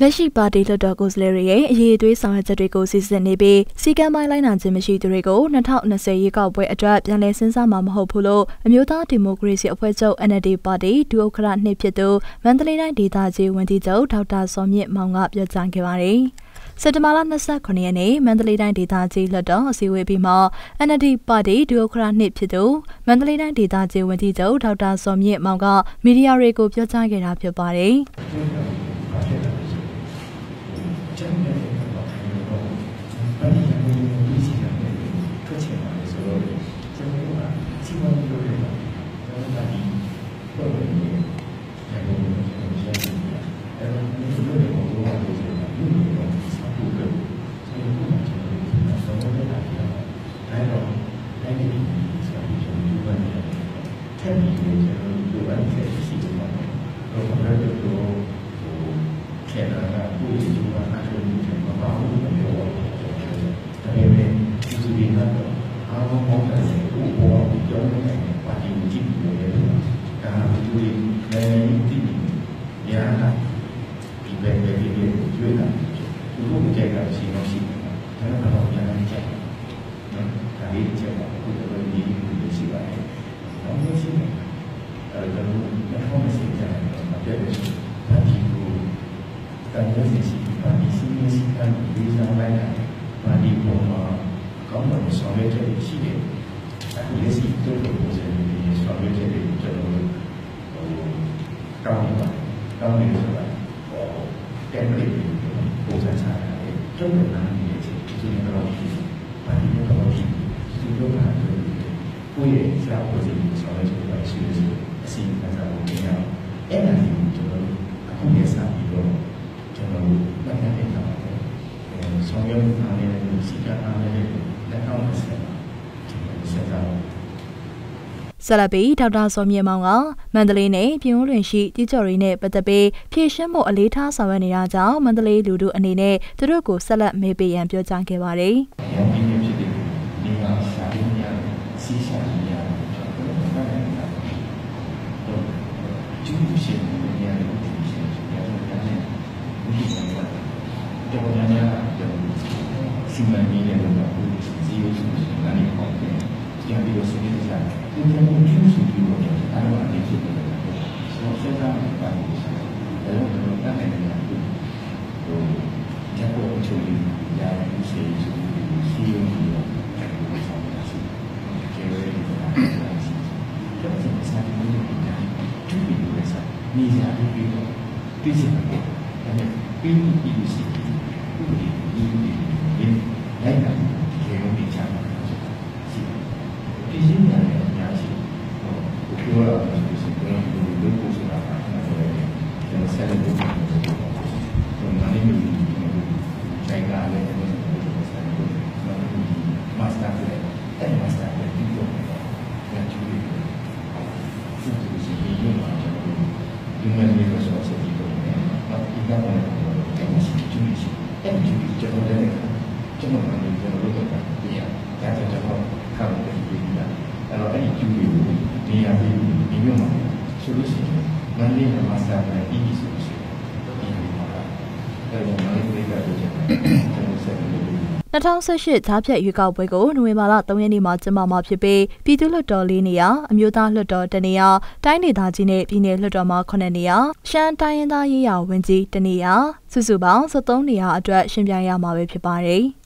လက်ရှိပါတီလွှတ်တော်ကိုယ်စားလှယ်တွေရဲ့အရေးအသွေးဆောင်ရွက်ချက်တွေကိုစီစဉ်နေပြီးစီကံပိုင်းလိုက်နာခြင်းမရှိသူတွေကို2020ရွေးကောက်ပွဲအတွက်ပြန်လည်စဉ်းစားမှာမဟုတ်ဘူးလို့အမျိုးသားဒီမိုကရေစီအဖွဲ့ချုပ် NLD ပါတီဒုဥက္ကဋ္ဌနှစ်ဖြစ်သူမန္တလေးတိုင်းဒေသကြီးဝန်ကြီးချုပ်ဒေါက်တာစောမြင့်မောင်ကပြောကြားခဲ့ပါတယ်။စက်တဘာလ29ရက်နေ့မန္တလေးတိုင်းဒေသကြီးလွှတ်တော်အစည်းအဝေးပြီးမှ NLD ပါတီဒုဥက္ကဋ္ဌနှစ်ဖြစ်သူမန္တလေးတိုင်းဒေသကြီးဝန်ကြီးချုပ်ဒေါက်တာစောမြင့်မောင်ကမီဒီယာတွေကိုပြောကြားခဲ့တာဖြစ်ပါတယ်။ 전면에는 아니고 전반이 연예인의 인식인데 거치에 관해서 정부가 직원들을 연단이 법원이 연예인을 이야기합니다. 여러분이 그걸 공부하고 이제 유명한 사고를 저희가 저희가 서울에 나가요. 나이로 나이들이 사람이 좀 유관이라는 거. 태민이 이제 유관이 되시지만 그런 걸 ခဲ့တာကကိုယ့်ရဲ့ကျိုးကအားထုတ်မှုတွေမပါဘူးလို့ပြောတာ။ဒါပေမဲ့ဒီလိုတွေကတော့အားလုံးပေါင်းတဲ့ကိုယ်ပေါ်ကိုကြောင်းနေတဲ့ပါတီကိုကြည့်လို့ရတယ်။ဒါကဒီလိုလည်းတည်နေရတာဒီဘက်ဘက်ကြီးကိုကြွေးတာ။ဒီလိုမကြိုက်တာရှိလို့ရှိတယ်။ဒါကတော့ပြန်ကြည့်တယ်။ဒါလေးချက်ပါအခုတော့ဒီလိုရှိ ဒါဒီစီမင်းစီကံဒီဆောင်လိုက်တာဒါဒီပုံမှာကောင်းတယ်ဆောင်ရွက်ချက်ရှိတယ်အခုလက်ရှိတို့ပုံစံဒီဆောင်ရွက်ချက်တွေကျွန်တော်တို့ဟိုကောင်းတယ်ကောင်းတယ်ဆိုတာဟို template ပုံစံစားတယ်ကျွန်တော်နားနေတယ်ဒီလိုတော့ရှိတယ်ဘာဒီလိုတော့ရှိဒီလိုကတော့ကိုယ့်ရဲ့ဆရာဝန်ကြီးဆောင်ရွက်ချက် ဆောင်ရွက်မှုအားနဲ့စီကံအားနဲ့လက်ခံမှာဆက်ပါကျွန်တော်ဆက်ကြပါဆလပီဒေါက်တာစောမြင့်မောင်ကမန္တလေးနဲ့ပြည်ဦးလွင်ရှိတိကျော်ရီနဲ့ပတ်သက်ပြီးဖြည့်ရှင်းဖို့အလေးထားဆောင်ရွက်နေတာကြောင့်မန္တလေးလူထုအနေနဲ့သူတို့ကိုဆက်လက်မေးပေးရန်ပြောကြားခဲ့ပါတယ်။ရောင်းပြီးဖြစ်တဲ့နေရာရှာရင်းများ စီရှာရင်းများကျွန်တော်တို့ကလည်းကျူးရှင်နေရာတွေတော်တော်များများစီမံကိန်းတွေတော့ဇီယိုဆိုနားနေပေါ့။ပြန်ပြီးတော့စီမံကိန်းစားဒီကနေ့ကျူးစုပြီးတော့အဲ့တော့အဖြစ်ဖြစ်တယ်။ဆိုတော့ဆက်သားပါလို့ဆိုတော့အဲ့တော့တော့တတ်နိုင်တယ်ဟိုကျက်ပေါ်ချိုးပြီးရာယူစီဆိုစီယိုပြီးတော့အဲ့ဒီဆောင်တာရှိ။ကျေရည်ဆိုတာရှိ။တော့ဒီစာရင်းတွေပြန်ကျူးပြီးတော့ဆက်နေရာပြီးတော့သိချင်တယ်။ဒါနဲ့ပြီးပြီးစီဥပဒေဒီဒီဒီ လိုက်တာဒီလိုမျိုးချမှာရှိတယ်။ဒီစင်းရတယ်အများကြီးဟိုပြောရအောင်ဆိုရင်ဘယ်လိုလိုပို့ဆိုတာပါဆိုတော့ကျွန်တော်ဆက်လို့ပြောတယ်။ဆိုတော့နိုင်မျိုးချိန်ကလည်းကျွန်တော်ဆက်လို့မတ်စတာပဲအဲ့မတ်စတာပဲဒီလိုပြန်ချူပြီးသူ့ကိုစီရင်ရမှာကျွန်တော်ဒီမဲ့လေးကိုဆိုဆက်ပြီးတော့နော်ဒီကတော့ အဲ့ဒီကျွန်တော်လည်းကျွန်တော်လည်းကျွန်တော်တို့ကပြရဒါကြောင့်ကျွန်တော်ခံတယ်ပြည်တာအဲ့တော့အဲ့ဒီကျူတွေကိုနေရာပြီးဒီမျိုးမှာဆိုလို့ရှိရင်မန္တလေးမှာစတာလည်းအီးကြီးဆိုလို့ရှိရင်ဒီလိုပါအဲ့တော့မန္တလေးကတို့ကျွန်တော်ဆက်ပြီး 2018ဈားဖြတ်ရွေးကောက်ပွဲကိုနိုဝင်ဘာလ3ရက်နေ့မှာကျင်းပမှာဖြစ်ပြီးပြည်သူ့လွှတ်တော်၄နေရာအမျိုးသားလွှတ်တော်1နေရာတိုင်းဒေသကြီးနဲ့ပြည်နယ်လွှတ်တော်မှာ9နေရာရှမ်းတိုင်းရင်းသားရေးရာဝန်ကြီး1နေရာစုစုပေါင်း73နေရာအတွက်ရှင်ပြိုင်ရမှာပဲဖြစ်ပါတယ်။